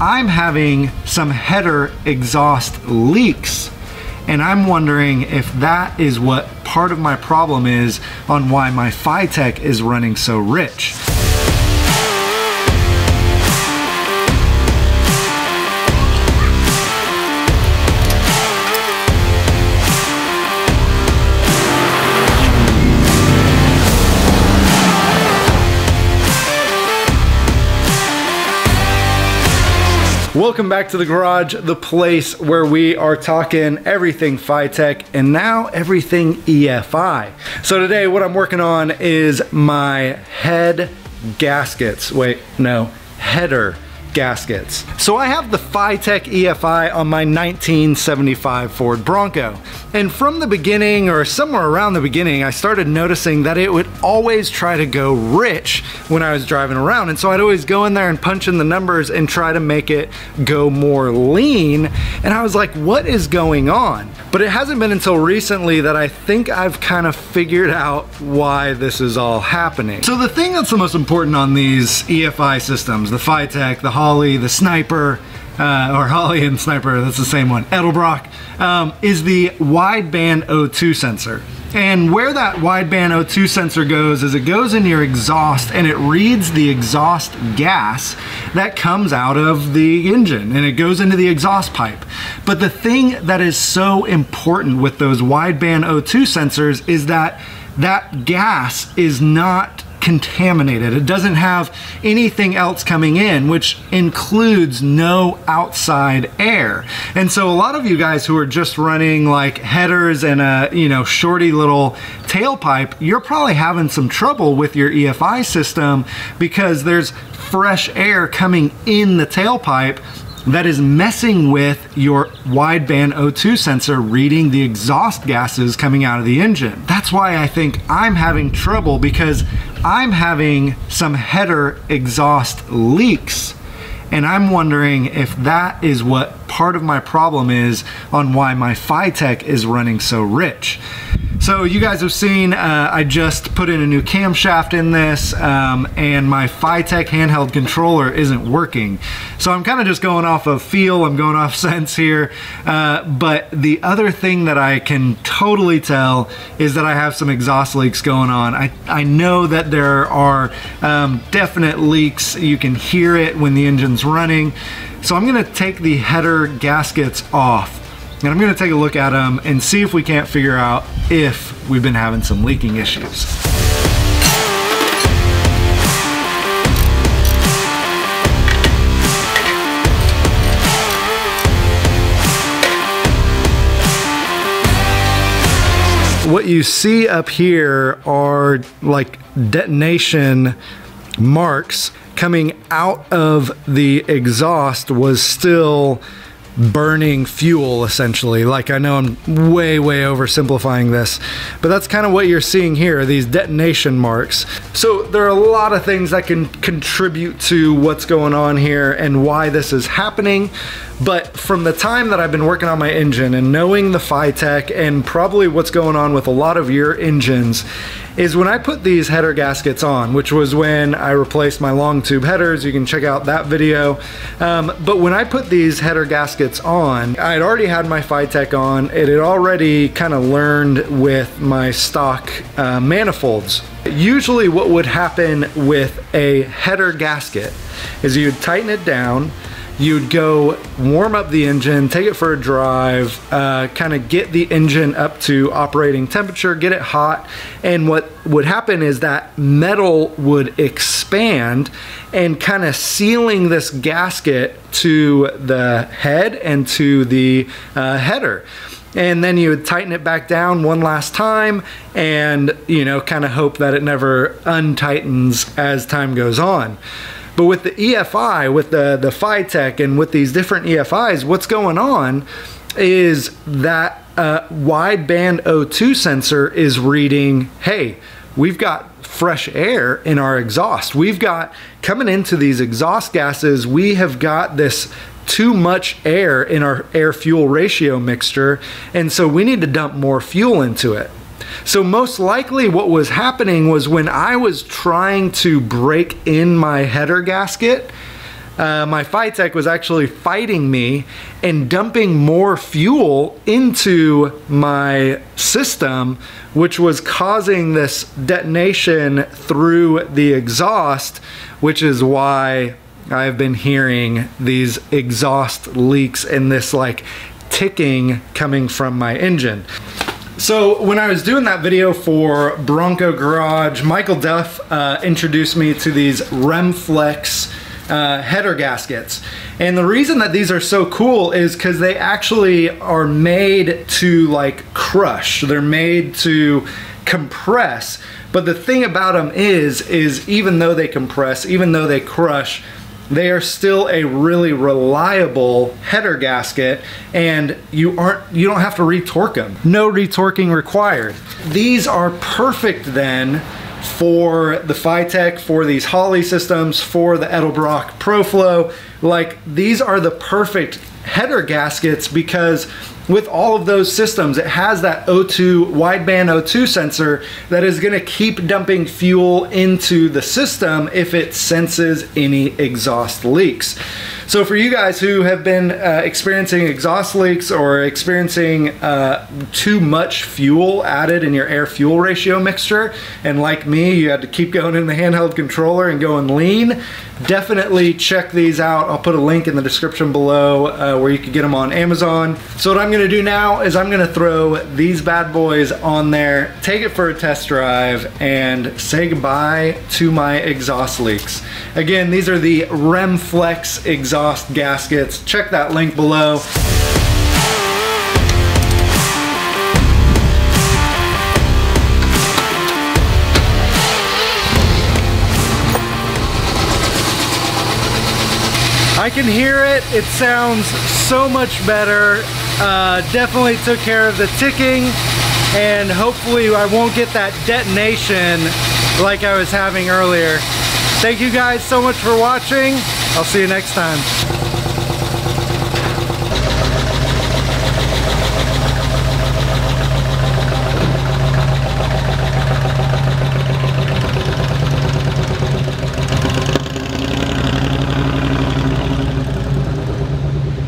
I'm having some header exhaust leaks and I'm wondering if that is what part of my problem is on why my FiTech is running so rich. Welcome back to the garage, the place where we are talking everything FiTech and now everything EFI. So today what I'm working on is my head gaskets. Wait, no, header gaskets. So I have the FiTech EFI on my 1975 Ford Bronco. And from the beginning or somewhere around the beginning, I started noticing that it would always try to go rich when I was driving around. And so I'd always go in there and punch in the numbers and try to make it go more lean. And I was like, what is going on? But it hasn't been until recently that I think I've kind of figured out why this is all happening. So the thing that's the most important on these EFI systems, the FiTech, the Holley, the Sniper, uh, or Holley and Sniper, that's the same one, Edelbrock, um, is the wideband O2 sensor. And where that wideband O2 sensor goes is it goes in your exhaust and it reads the exhaust gas that comes out of the engine and it goes into the exhaust pipe. But the thing that is so important with those wideband O2 sensors is that that gas is not contaminated. It doesn't have anything else coming in, which includes no outside air. And so a lot of you guys who are just running like headers and a, you know, shorty little tailpipe, you're probably having some trouble with your EFI system because there's fresh air coming in the tailpipe that is messing with your wideband O2 sensor reading the exhaust gases coming out of the engine. That's why I think I'm having trouble because I'm having some header exhaust leaks and I'm wondering if that is what part of my problem is on why my FiTech is running so rich. So you guys have seen, uh, I just put in a new camshaft in this um, and my FiTech handheld controller isn't working. So I'm kind of just going off of feel, I'm going off sense here. Uh, but the other thing that I can totally tell is that I have some exhaust leaks going on. I, I know that there are um, definite leaks. You can hear it when the engine's running. So I'm gonna take the header gaskets off and I'm gonna take a look at them and see if we can't figure out if we've been having some leaking issues. What you see up here are like detonation marks coming out of the exhaust was still burning fuel essentially. Like I know I'm way, way oversimplifying this, but that's kind of what you're seeing here, these detonation marks. So there are a lot of things that can contribute to what's going on here and why this is happening. But from the time that I've been working on my engine and knowing the FiTech and probably what's going on with a lot of your engines is when I put these header gaskets on, which was when I replaced my long tube headers. You can check out that video. Um, but when I put these header gaskets on, I had already had my FiTech on. It had already kind of learned with my stock uh, manifolds. Usually what would happen with a header gasket is you'd tighten it down, you'd go warm up the engine, take it for a drive, uh, kind of get the engine up to operating temperature, get it hot, and what would happen is that metal would expand and kind of sealing this gasket to the head and to the uh, header. And then you would tighten it back down one last time and you know kind of hope that it never untightens as time goes on but with the EFI, with the, the FiTech and with these different EFIs, what's going on is that uh, wideband O2 sensor is reading, hey, we've got fresh air in our exhaust. We've got, coming into these exhaust gases, we have got this too much air in our air fuel ratio mixture, and so we need to dump more fuel into it. So most likely what was happening was when I was trying to break in my header gasket, uh, my FiTech was actually fighting me and dumping more fuel into my system, which was causing this detonation through the exhaust, which is why I've been hearing these exhaust leaks and this like ticking coming from my engine. So when I was doing that video for Bronco Garage, Michael Duff uh, introduced me to these Remflex uh, header gaskets. And the reason that these are so cool is because they actually are made to like crush. They're made to compress. But the thing about them is, is even though they compress, even though they crush, they are still a really reliable header gasket and you aren't you don't have to retorque them. No retorquing required. These are perfect then for the FiTech, for these Holley systems, for the Edelbrock Pro-Flo. Like these are the perfect header gaskets because with all of those systems, it has that O2 wideband O2 sensor that is going to keep dumping fuel into the system if it senses any exhaust leaks. So for you guys who have been uh, experiencing exhaust leaks or experiencing uh, too much fuel added in your air fuel ratio mixture, and like me, you had to keep going in the handheld controller and going lean, definitely check these out. I'll put a link in the description below uh, where you can get them on Amazon. So what I'm gonna do now is I'm gonna throw these bad boys on there, take it for a test drive, and say goodbye to my exhaust leaks. Again, these are the Remflex exhaust exhaust gaskets. Check that link below. I can hear it. It sounds so much better. Uh, definitely took care of the ticking and hopefully I won't get that detonation like I was having earlier. Thank you guys so much for watching. I'll see you next time.